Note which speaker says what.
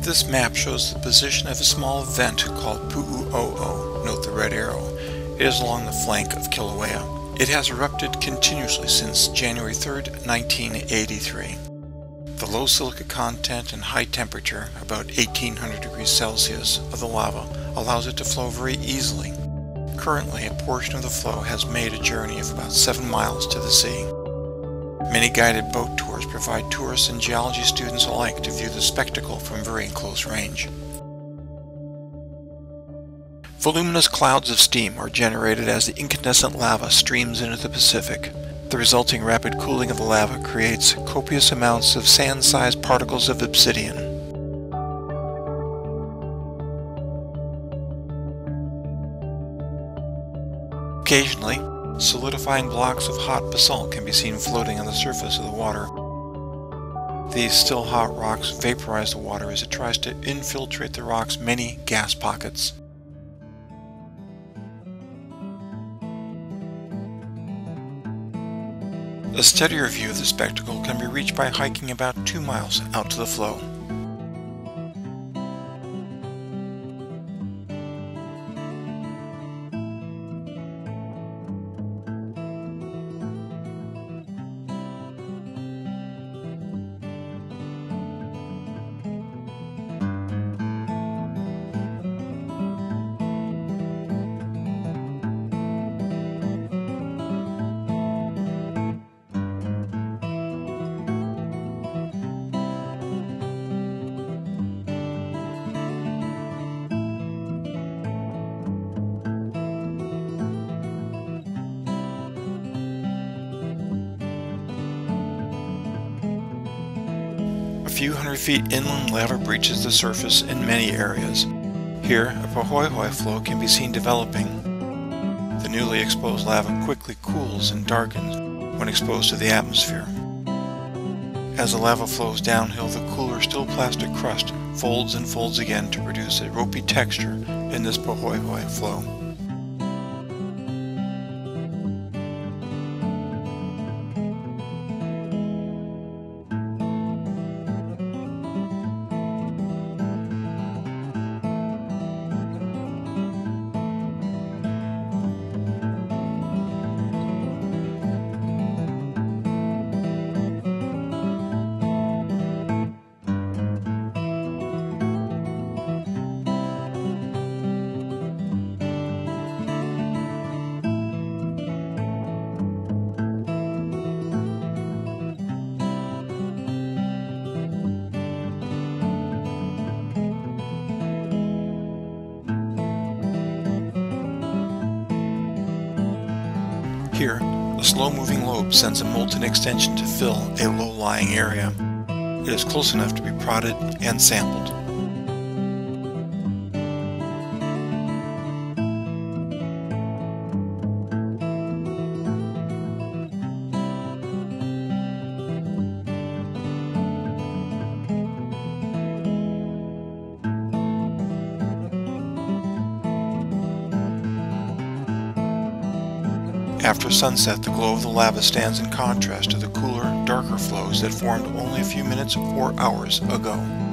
Speaker 1: This map shows the position of a small vent called Pu'u'o'o, note the red arrow. It is along the flank of Kilauea. It has erupted continuously since January 3, 1983. The low silica content and high temperature, about 1800 degrees Celsius, of the lava allows it to flow very easily. Currently, a portion of the flow has made a journey of about 7 miles to the sea. Many guided boat tours provide tourists and geology students alike to view the spectacle from very close range. Voluminous clouds of steam are generated as the incandescent lava streams into the Pacific. The resulting rapid cooling of the lava creates copious amounts of sand-sized particles of obsidian. Occasionally, Solidifying blocks of hot basalt can be seen floating on the surface of the water. These still hot rocks vaporize the water as it tries to infiltrate the rock's many gas pockets. A steadier view of the spectacle can be reached by hiking about two miles out to the flow. Few hundred feet inland lava breaches the surface in many areas. Here, a Pahoehoe flow can be seen developing. The newly exposed lava quickly cools and darkens when exposed to the atmosphere. As the lava flows downhill, the cooler still plastic crust folds and folds again to produce a ropey texture in this Pahoehoe flow. Here, a slow-moving lobe sends a molten extension to fill a low-lying area. It is close enough to be prodded and sampled. After sunset, the glow of the lava stands in contrast to the cooler, darker flows that formed only a few minutes or hours ago.